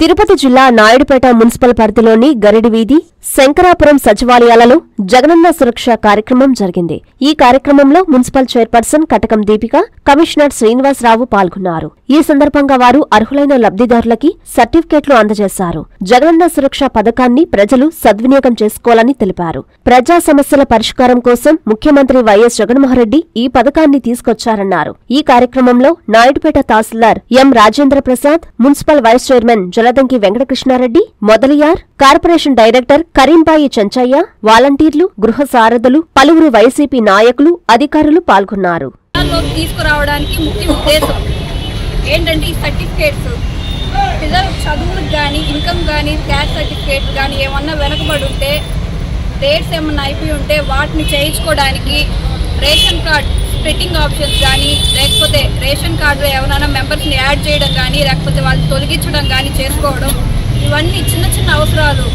తిరుపతి జిల్లా నాయుడుపేట మున్సిపల్ పరిధిలోని గరిడి వీధి శంకరాపురం సచివాలయాలలో జగనన్న సురక్ష కార్యక్రమం జరిగింది. ఈ కార్యక్రమంలో municipal chairperson Katakam Deepika commissioner Srinivasarao పాల్గొన్నారు. ఈ సందర్భంగా వారు అర్హులైన లబ్ధిదారులకి సర్టిఫికెట్లు అందజేశారు. జగనన్న సురక్ష పథకాన్ని ప్రజలు సద్వినియోగం చేసుకోవాలని తెలిపారు. ప్రజా సమస్యల పరిష్కారం కోసం ముఖ్యమంత్రి వైఎస్ జగన్మోహన్రెడ్డి ఈ పథకాన్ని తీసుకొచ్చారన్నారు. ఈ కార్యక్రమంలో Naidupeta tahsildar M Rajendra Prasad municipal vice chairman Jaladanki Venkatakrishnareddy Mudaliar corporation director Karimbai Chenchaiah వాలంటీర్లు గృహ సారథులు పలువురు వైసీపీ నాయకులు అధికారులు పాల్గొన్నారు. తీసుకురావడానికి ముఖ్య ఉద్దేశం ఏంటంటే ఈ సర్టిఫికేట్స్. పిల్లలు చదువులకు కానీ ఇన్కమ్ కానీ క్యాష్ సర్టిఫికేట్ కానీ ఏమన్నా వెనకబడి ఉంటే డేట్స్ ఏమన్నా అయిపోయి ఉంటే వాటిని చేయించుకోవడానికి రేషన్ కార్డ్ స్ప్లిట్టింగ్ ఆప్షన్స్ కానీ లేకపోతే రేషన్ కార్డులో ఎవరైనా మెంబర్స్ని యాడ్ చేయడం కానీ లేకపోతే వాళ్ళని తొలగించడం కానీ చేసుకోవడం ఇవన్నీ చిన్న చిన్న అవసరాలు.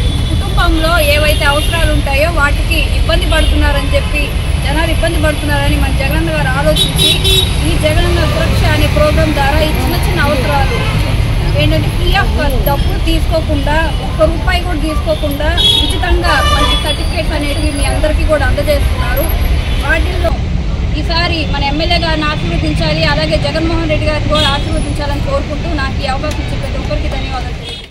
కుటుంబంలో ఏవైతే అవసరాలు ఉంటాయో వాటికి ఇబ్బంది పడుతున్నారని చెప్పి జనాలు ఇబ్బంది పడుతున్నారని మన జగనన్న గారు ఆలోచించి ఈ జగనన్న సురక్ష అనే ప్రోగ్రాం ద్వారా ఈ చిన్న చిన్న అవసరాలు ఏంటంటే ఫ్రీ ఆఫ్ డబ్బులు తీసుకోకుండా ఒక్క రూపాయి కూడా తీసుకోకుండా ఉచితంగా మనకి సర్టిఫికేట్స్ అనేటివి మీ అందరికీ కూడా అందజేస్తున్నారు. వాటిల్లో ఈసారి మన ఎమ్మెల్యే గారిని ఆశీర్వదించాలి అలాగే జగన్మోహన్ రెడ్డి గారిని కూడా ఆశీర్వదించాలని కోరుకుంటూ నాకు ఈ అవకాశం ఇచ్చిన ప్రతి ఒక్కరికి ధన్యవాదాలు.